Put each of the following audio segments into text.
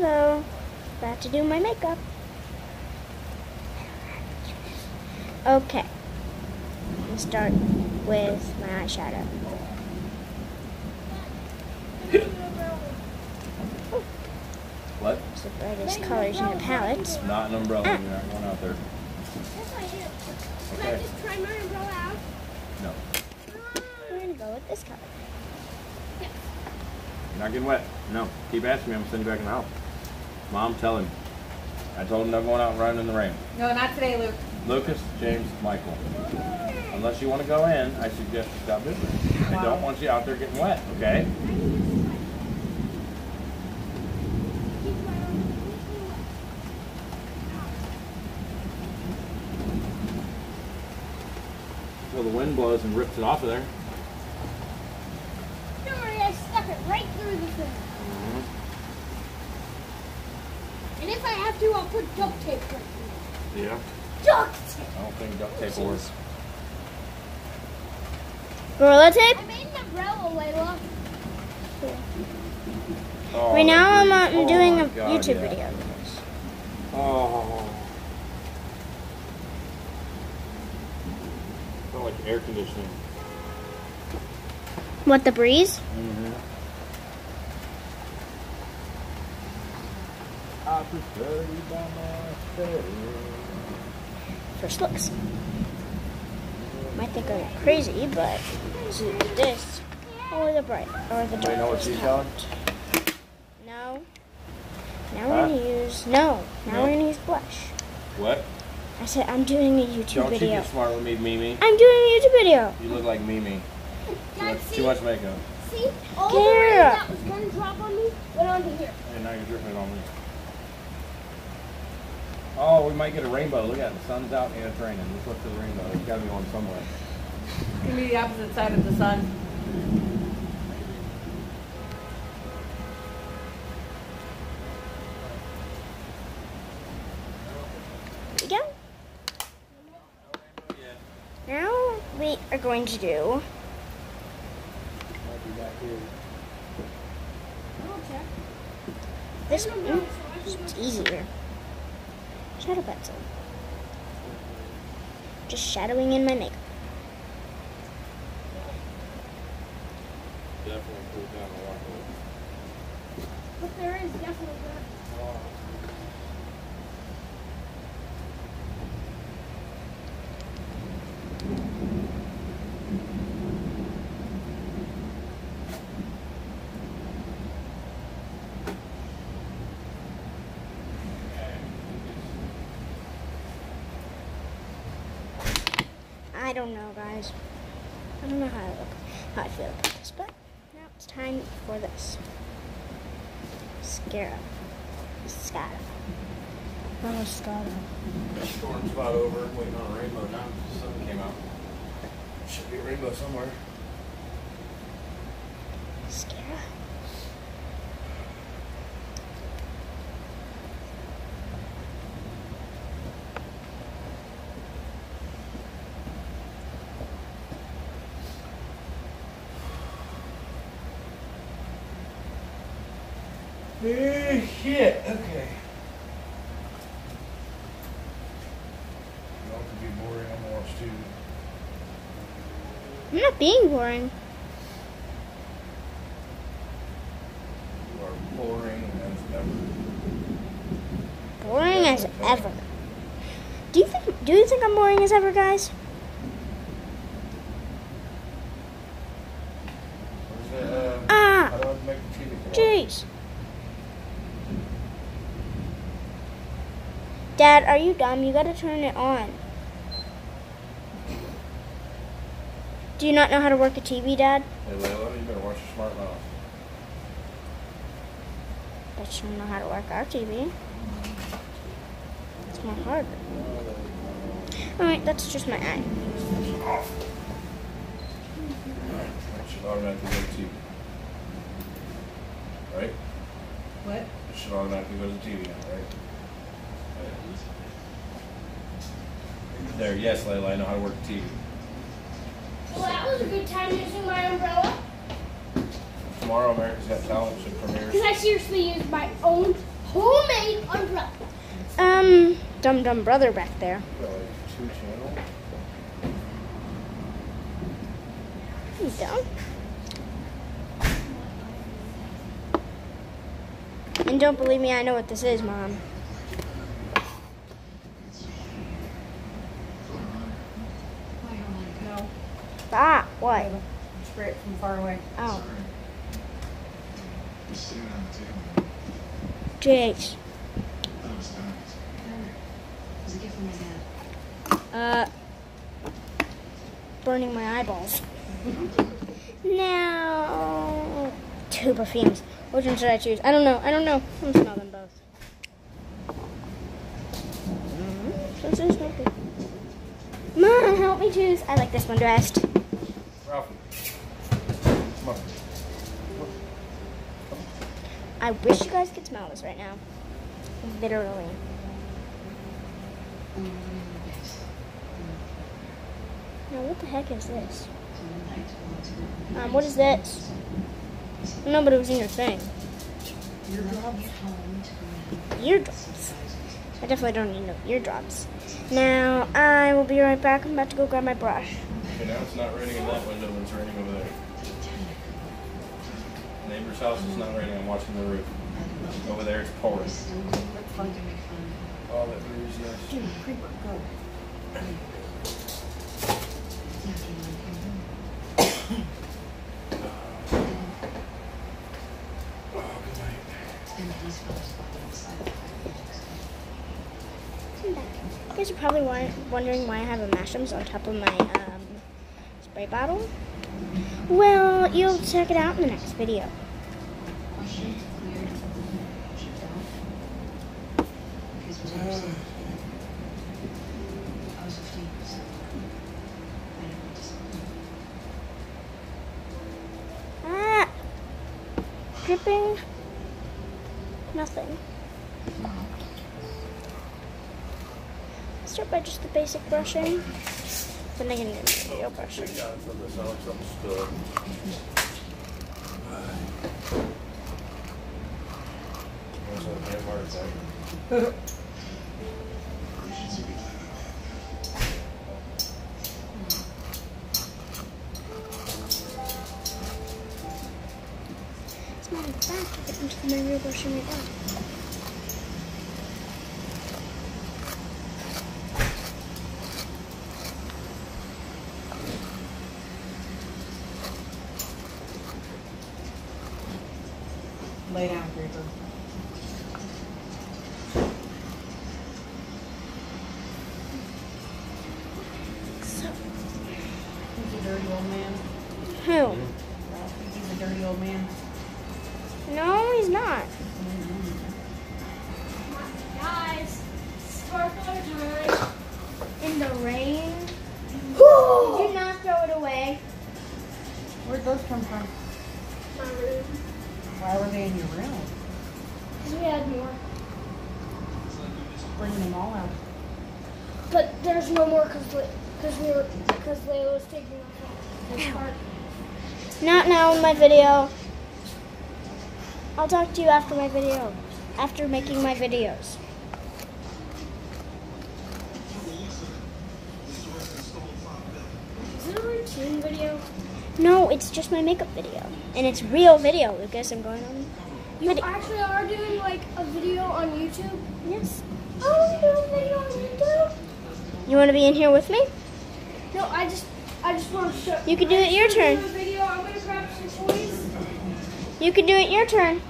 Hello. About to do my makeup. Okay. I'm gonna start with my eyeshadow. What? It's the brightest colors in the palette. Not an umbrella. You're not going out there. Yes, I am. I Okay. just try my umbrella out? No. We're gonna go with this color. You're not getting wet. No. Keep asking me. I'm gonna send you back in the house. Mom, tell him. I told him not going out and running in the rain. No, not today, Luke. Lucas, James, Michael. Unless you want to go in, I suggest you stop visiting. I don't want you out there getting wet, okay? Well, the wind blows and rips it off of there. Don't worry, I stuck it right through the thing. And if I have to, I'll put duct tape right through Yeah. Duct tape! I don't think duct tape will work. Gorilla tape? I made an umbrella, Layla. Oh, Right now I'm, uh, that doing Oh a God, YouTube yeah. video. of this. Oh. Felt like air conditioning. What, the breeze? Mm-hmm. I prefer you by myself. First looks. Might think I'm crazy, but this or the bright or the Do you know what darkest she's telling? No. Now Huh? we're gonna use no. Now No. we're gonna use blush. What? I said I'm doing a YouTube Don't you video. get smart with me, Mimi. I'm doing a YouTube video. You look like Mimi. Too Dad, much, see? too much makeup. See? All the rain that was going to drop on me went onto here. And now you're dripping it on me. Oh, we might get a rainbow. Look at it. The sun's out and it's raining. Let's look for the rainbow. There's got to be one somewhere. It's gonna be the opposite side of the sun. Here we go. Now we are going to do Might be back here. I'll check. this I one. know, so I can It's easier. Shadow pencil. Just shadowing in my makeup. Definitely cool down a lot. But there is definitely that. I don't know, guys. I don't know how I look, how I feel about this, but now it's time for this. Scarab. Scarab. Oh, scarab. Storm spot over, waiting on a rainbow now. The sun came out. Should be a rainbow somewhere. Scarab. Eh, shit. Okay. Y'all can be boring. I'm gonna watch TV. I'm not being boring. You are boring as ever. Boring as ever. Do you think do you think I'm boring as ever, guys? Where's the, Ah, how do I make the TV come on? jeez. Dad, are you dumb? You gotta turn it on. Do you not know how to work a TV, Dad? Hey, Layla, you better watch your smart mouth. But you don't know how to work our TV. It's more harder. Alright, that's just my eye. It should automatically go to TV. Right? What? It should automatically go to the TV now, right? There, yes, Layla, I know how to work the TV. Well, that was a good time using my umbrella. Tomorrow, America's Got Talent should premiere. Because I seriously used my own Homemade umbrella. Um, Dum Dum Brother back there. Two channels. You don't. And don't believe me, I know what this is, Mom. No. What? Spray it from far away. Oh. Jace. Uh, burning my eyeballs. now, two perfumes. Which one should I choose? I don't know. I don't know. I'm gonna smell them both. Mm, This is not. Mom, help me choose. I like this one best. Ralphie. Come on. I wish you guys could smell this right now. Literally. Now, what the heck is this? Um, what is this? No, but it was in your thing. Eardrops. I definitely don't need no eardrops. Now, I will be right back. I'm about to go grab my brush. Okay, now it's not raining in that window, but it's raining over there. Neighbor's house is not raining. I'm watching the roof. Over there, it's pouring. Oh, that yes. Oh, good night. You guys are probably wondering why I have a Mashems on top of my um, spray bottle. Well, you'll check it out in the next video. Ah! Dripping. Nothing. Start by just the basic brushing. Then I can do the real brushing. God, for this, Alex, I'm attack. It's not in the back. I'll get into my real brushing right now. Lay down, Creeper. So, He's a dirty old man. who? Ralph, He's a dirty old man. No, he's not. Guys, sparkler time. In the rain. Did you not throw it away? Where'd those come from? My. Why were they in your room? Because we had more. Bring them all out. But there's no more because we were because Layla was taking us this. Not now in my video. I'll talk to you after my video. After making my videos. Is it a routine video? No, it's just my makeup video. And it's real video, Lucas. I'm going on. You Video. actually are doing like a video on YouTube? Yes. Oh, want to do a video on YouTube. You want to be in here with me? No, I just I just want to show. You can do I it your turn. Video. I'm gonna grab some toys. You can do it your turn.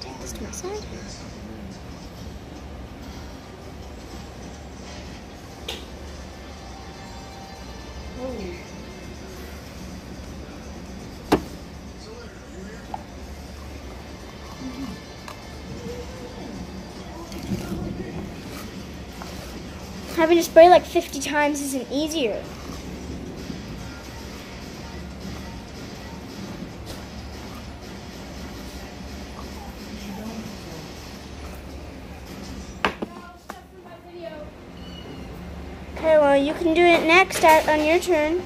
Take this to my side. Having to spray like 50 times isn't easier. Okay, well, you can do it next at, on your turn.